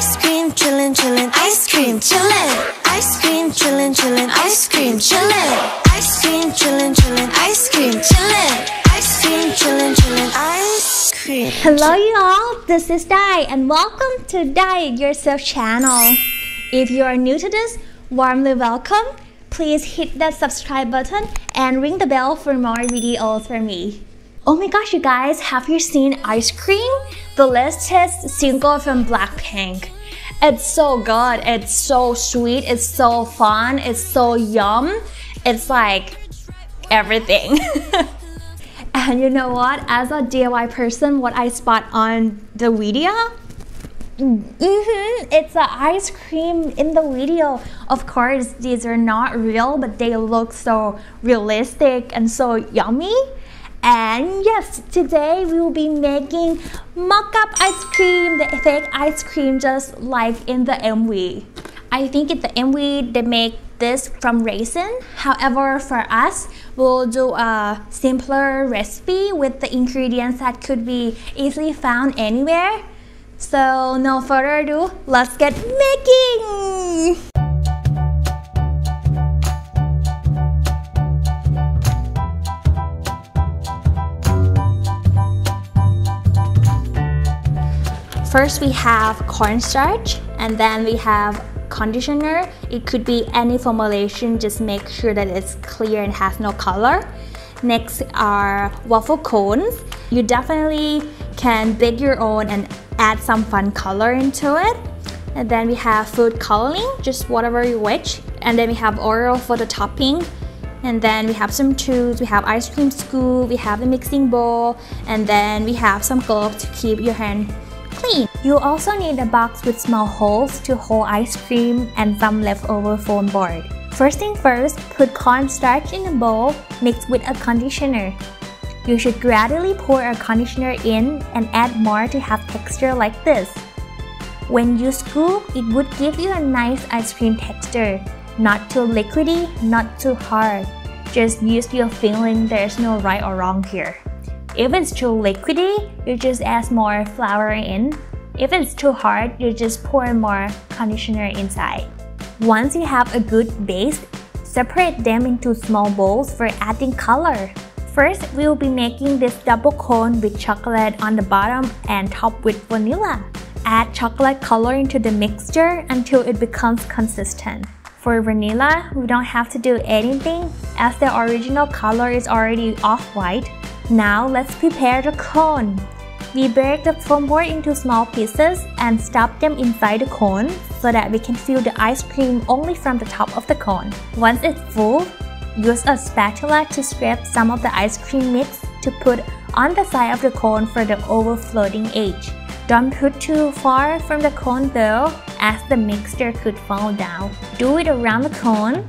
Ice cream chillin', chillin', ice cream chillin'. Ice cream chillin', chillin', ice cream chillin'. Ice cream chillin', chillin', ice cream chillin'. Ice cream chillin', chillin', ice cream. Hello you all, this is Dai and welcome to Dai It Yourself channel. If you are new to this, warmly welcome. Please hit that subscribe button and ring the bell for more videos from me. Oh my gosh, you guys, have you seen Ice Cream? The latest single from Blackpink. It's so good, it's so sweet, it's so fun, it's so yum. It's like everything. and you know what? As a DIY person, what I spot on the video, Mm-hmm. It's an ice cream in the video. Of course, these are not real, but they look so realistic and so yummy. And yes, today we will be making mock-up ice cream, the fake ice cream just like in the MV. I think in the MV they make this from resin. However, for us, we'll do a simpler recipe with the ingredients that could be easily found anywhere. So no further ado, let's get making! First we have cornstarch and then we have conditioner. It could be any formulation, just make sure that it's clear and has no color. Next are waffle cones. You definitely can bake your own and add some fun color into it. And then we have food coloring, just whatever you wish. And then we have Oreo for the topping. And then we have some tools, we have ice cream scoop, we have the mixing bowl, and then we have some gloves to keep your hand clean. You also need a box with small holes to hold ice cream and some leftover foam board. First thing first, put cornstarch in a bowl mixed with a conditioner. You should gradually pour a conditioner in and add more to have texture like this. When you scoop, it would give you a nice ice cream texture. Not too liquidy, not too hard. Just use your feeling, there's no right or wrong here. If it's too liquidy, you just add more flour in. If it's too hard, you just pour more conditioner inside. Once you have a good base, separate them into small bowls for adding color. First, we will be making this double cone with chocolate on the bottom and top with vanilla. Add chocolate color into the mixture until it becomes consistent. For vanilla, we don't have to do anything as the original color is already off-white. Now let's prepare the cone. We break the foam board into small pieces and stuff them inside the cone so that we can fill the ice cream only from the top of the cone. Once it's full, Use a spatula to scrape some of the ice cream mix to put on the side of the cone for the overflowing edge. Don't put too far from the cone though, as the mixture could fall down. Do it around the cone.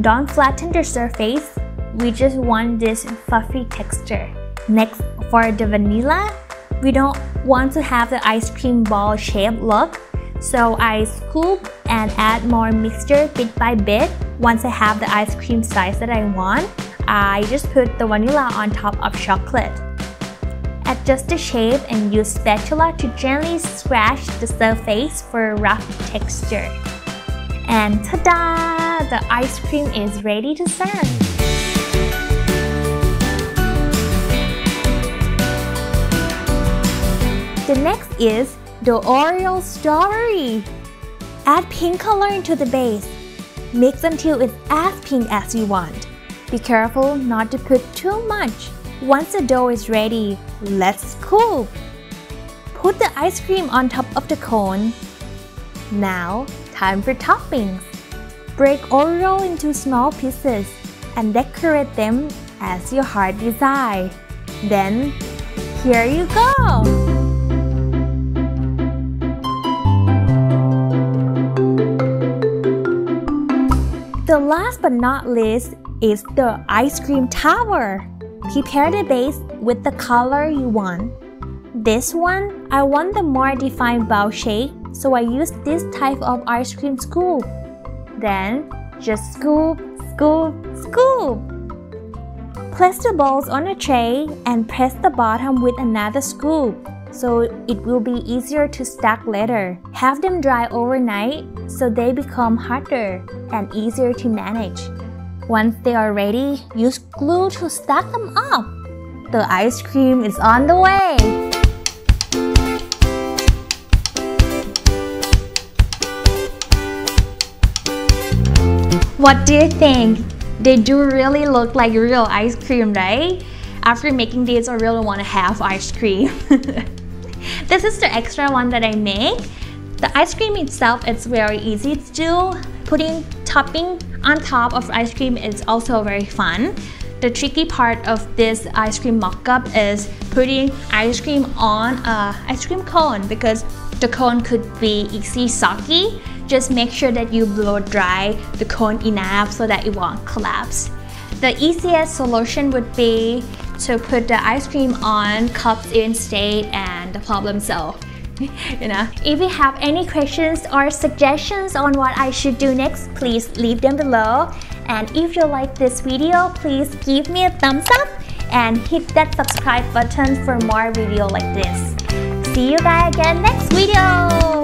Don't flatten the surface, we just want this fluffy texture. Next, for the vanilla, we don't want to have the ice cream ball shape look, so I scoop and add more mixture bit by bit. Once I have the ice cream size that I want, I just put the vanilla on top of chocolate. Adjust the shape and use spatula to gently scratch the surface for a rough texture. And ta-da! The ice cream is ready to serve. The next is the Oreo strawberry. Add pink color into the base. Mix until it's as pink as you want. Be careful not to put too much. Once the dough is ready, let's scoop. Put the ice cream on top of the cone. Now, time for toppings. Break Oreo into small pieces and decorate them as your heart desires. Then, here you go! The last but not least is the ice cream tower. Prepare the base with the color you want. This one, I want the more defined bowl shape, so I use this type of ice cream scoop. Then, just scoop, scoop, scoop. Place the balls on a tray and press the bottom with another scoop. So it will be easier to stack later. Have them dry overnight so they become harder and easier to manage. Once they are ready, use glue to stack them up. The ice cream is on the way. What do you think? They do really look like real ice cream, right? After making these, I really want to have ice cream. this is the extra one that I make. The ice cream itself is very easy to do. Putting topping on top of ice cream is also very fun. The tricky part of this ice cream mock-up is putting ice cream on a ice cream cone because the cone could be easy soggy. Just make sure that you blow dry the cone enough so that it won't collapse. The easiest solution would be to put the ice cream on cups instead and the problem solved. you know, if you have any questions or suggestions on what I should do next, please leave them below. And if you like this video, please give me a thumbs up and hit that subscribe button for more video like this. See you guys again next video.